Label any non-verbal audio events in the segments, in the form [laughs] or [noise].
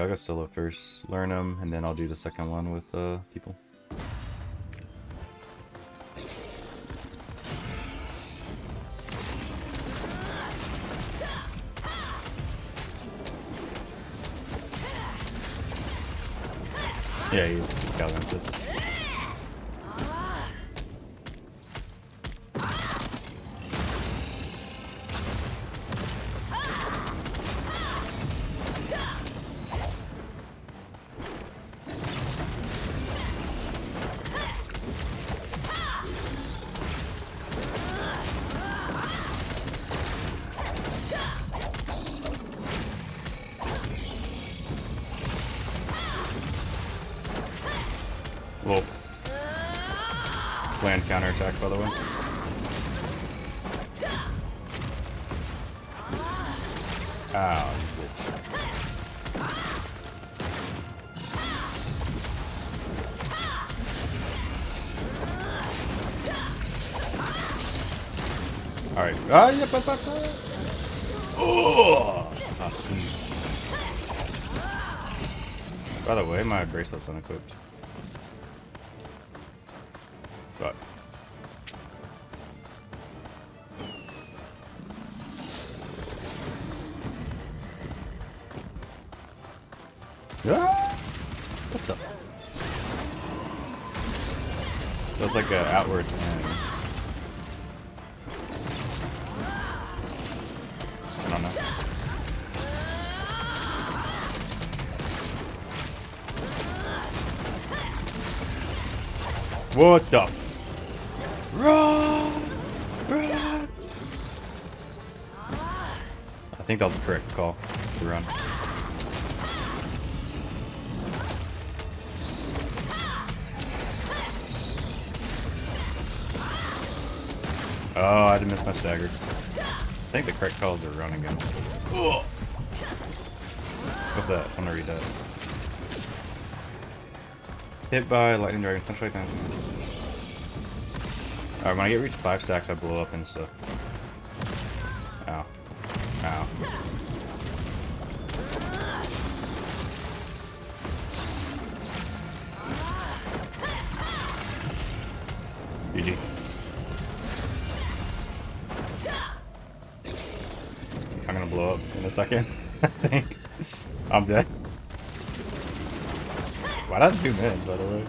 Yeah, I'll go solo first, learn them, and then I'll do the second one with uh, people. Yeah, he's just Galantis. Well, planned counterattack, by the way. Ow. Alright. Ah, yep, yep, yep, yep. Oh! By the way, my bracelet's unequipped. But What the? So it's like a outwards end. I don't know. What the? Run! Run! I think that was the correct call to run. Oh, I didn't miss my stagger. I think the correct call is to run again. Ugh. What's that? I'm gonna read that. Hit by lightning dragon, snapshot. Alright, when I get reach five stacks, I blow up and stuff. I'm gonna blow up in a second, [laughs] I think. I'm dead. Why not zoom in, by the way?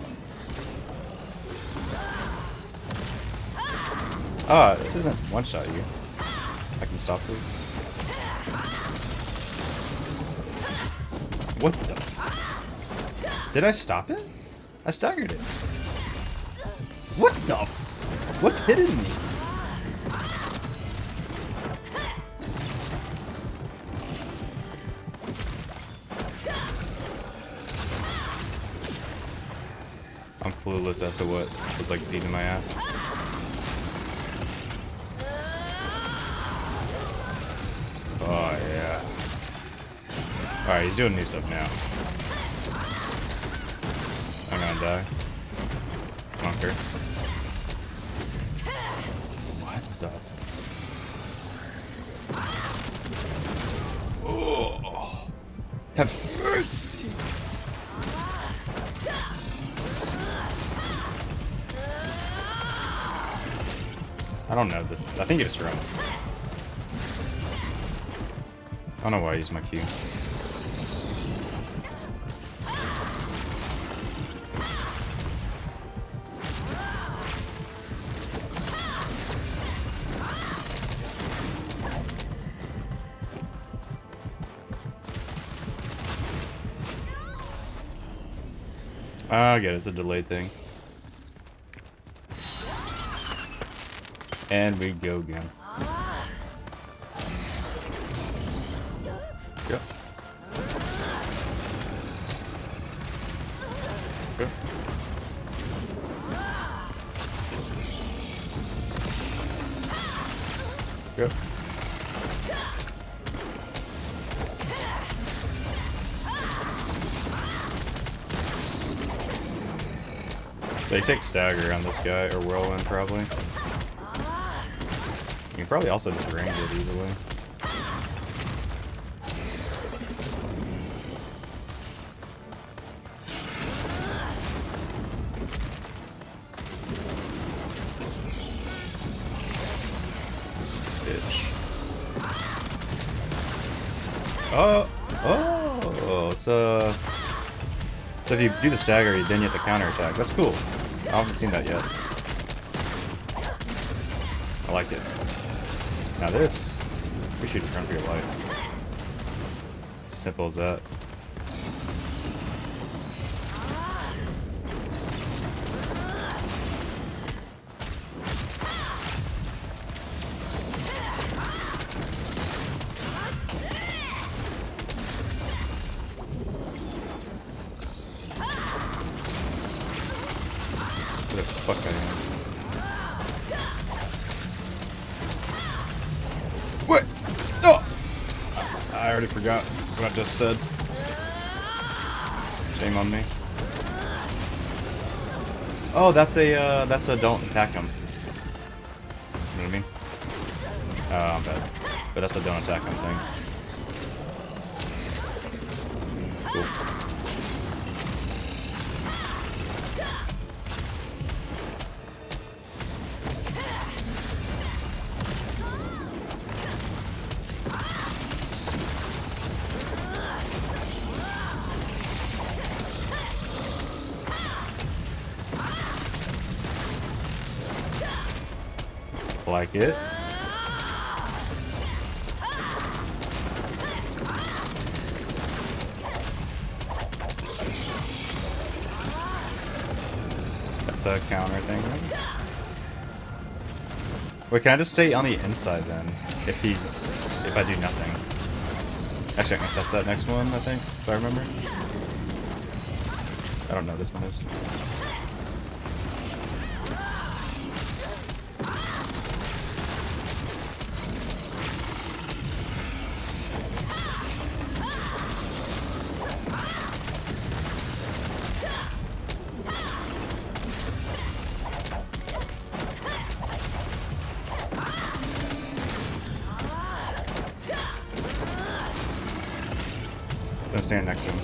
Ah, it doesn't one-shot you. I can stop this. What the? Did I stop it? I staggered it. What the? What's hitting me? Clueless as to what was like beating my ass. Oh yeah. Alright, he's doing new stuff now. I'm gonna die. Bunker. Think just run. I don't know why I use my Q. Ah, I get it. It's a delayed thing. And we go again. They take stagger on this guy, or whirlwind probably. Probably also just range it easily. Bitch. Oh, oh, it's a. So if you do the stagger, you then you have to counter attack. That's cool. I haven't seen that yet. I like it. Now this, we should just run for your life. It's as simple as that. Where the fuck I am. Forgot what I just said. Shame on me. Oh, that's a, uh, that's a don't attack him. You know what I mean? Oh, I'm bad. But that's a don't attack him thing. Like it. That's a counter thing. Wait, can I just stay on the inside then? If he, if I do nothing. Actually, I can test that next one. I think, if I remember. I don't know. This one is. Stand next to him.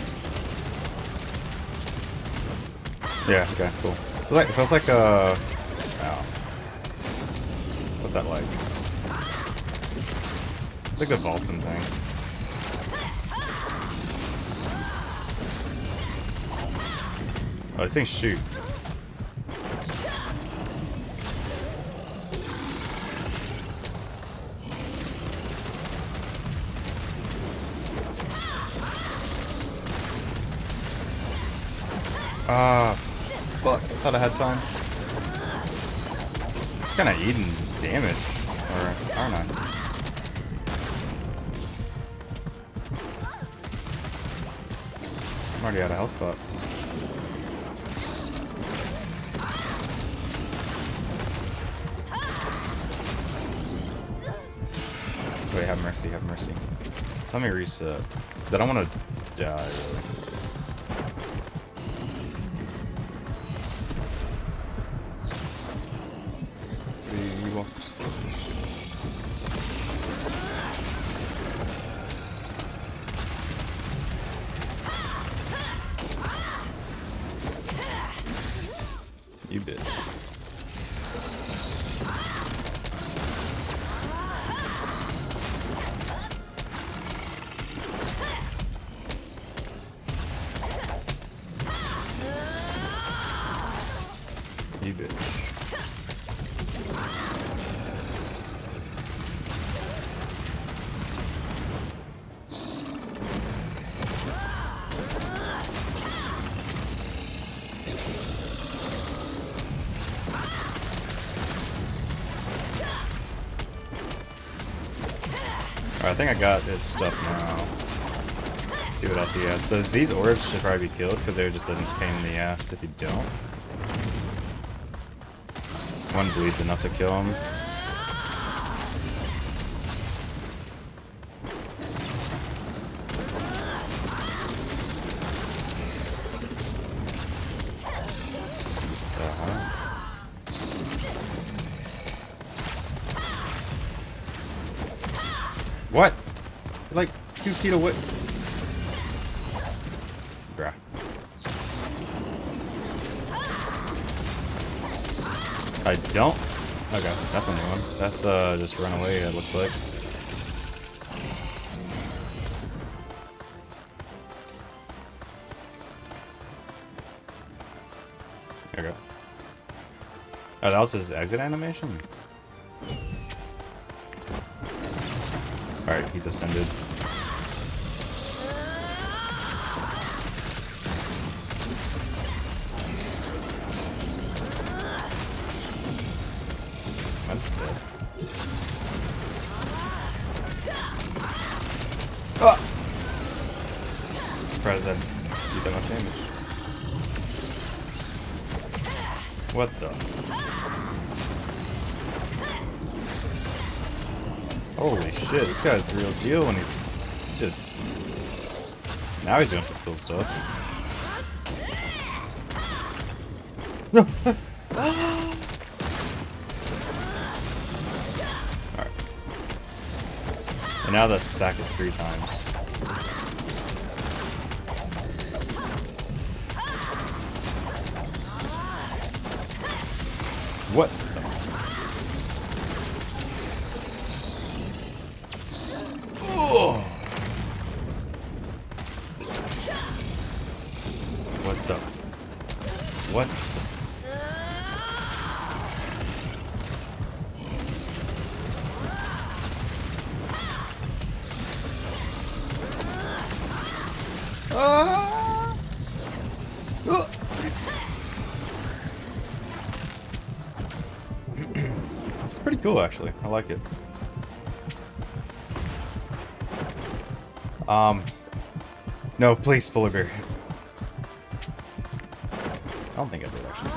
Yeah, okay, cool. So so it's like uh oh. What's that like? It's like the Vulcan thing. Oh, these things shoot. Ah, fuck. I thought I had time. Kinda eating damage. Or, I don't know. I'm already out of health pots. Wait, have mercy, have mercy. Let me reset. I want to die, really. Think I got his stuff now. Let's see what else he has. So these orbs should probably be killed because they're just a pain in the ass if you don't. One bleeds enough to kill him. Two feet away. Bruh. I don't. Okay, that's a new one. That's uh just run away. It looks like. Oh, that was his exit animation? Alright, he's ascended. This guy's the real deal when he's just... Now he's doing some cool stuff. [laughs] Alright. And now that stack is three times. What? Pretty cool, actually. I like it. Um, no, please, Polar Bear. I don't think I did, actually.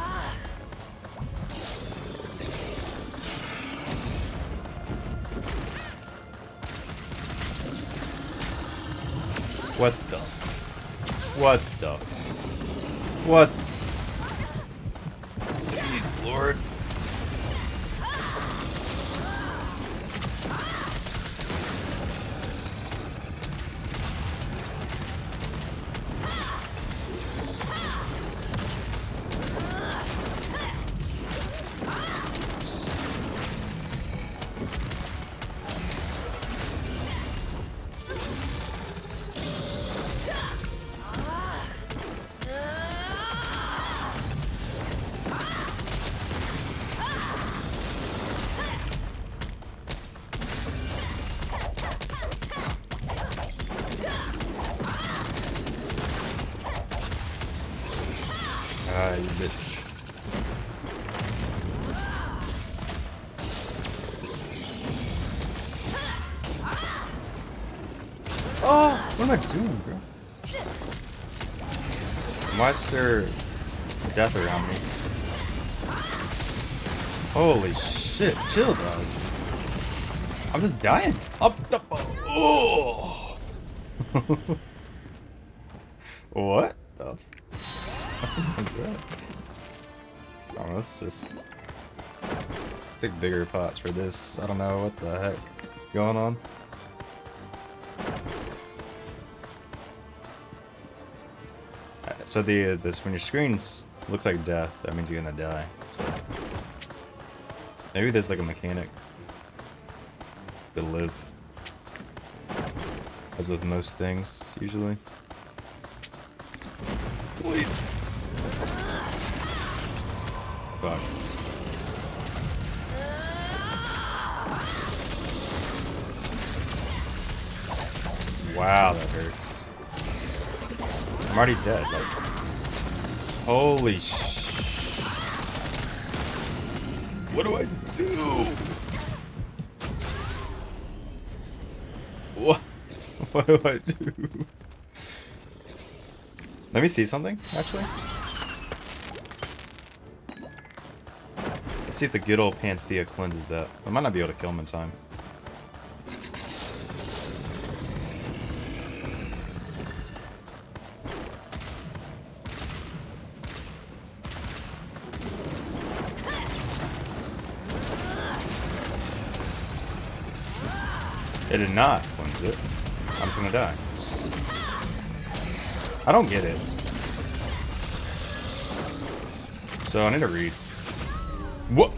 What the? What the? What? Am I doing, bro? Why is there death around me? Holy shit, chill, dog. I'm just dying. Up, up, oh. [laughs] what the What's that? Oh, let's just take bigger pots for this. I don't know what the heck going on. So the uh, this when your screen looks like death, that means you're gonna die. So maybe there's like a mechanic to live, as with most things usually. Please. Fuck. Wow, that hurts. I'm already dead, like. Holy sh... What do I do? What? [laughs] What do I do? Let me see something, actually. Let's see if the good old Panacea cleanses that. I might not be able to kill him in time. It did not cleanse it. I'm just gonna die. I don't get it. So I need to read. What?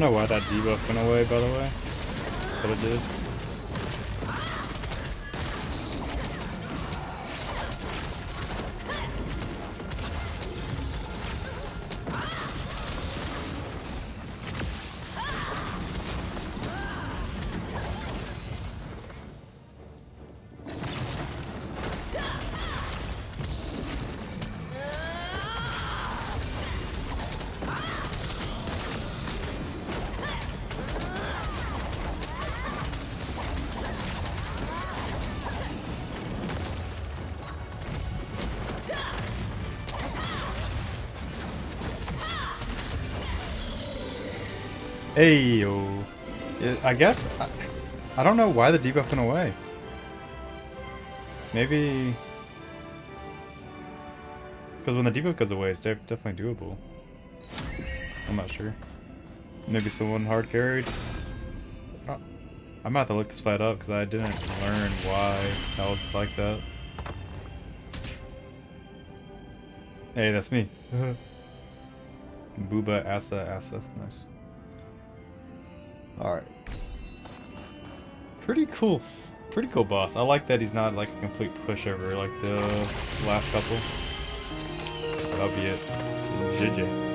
Don't know why that debuff went away, by the way. But it did. Hey. I guess I, I don't know why the debuff went away. Maybe because when the debuff goes away, it's def definitely doable. I'm not sure. Maybe someone hard carried. I'm about to look this fight up because I didn't learn why that was like that. Hey, that's me. [laughs] Booba Asa Asa. Nice. Alright. Pretty cool. Pretty cool boss. I like that he's not like a complete pushover like the last couple. That'll be it. GG.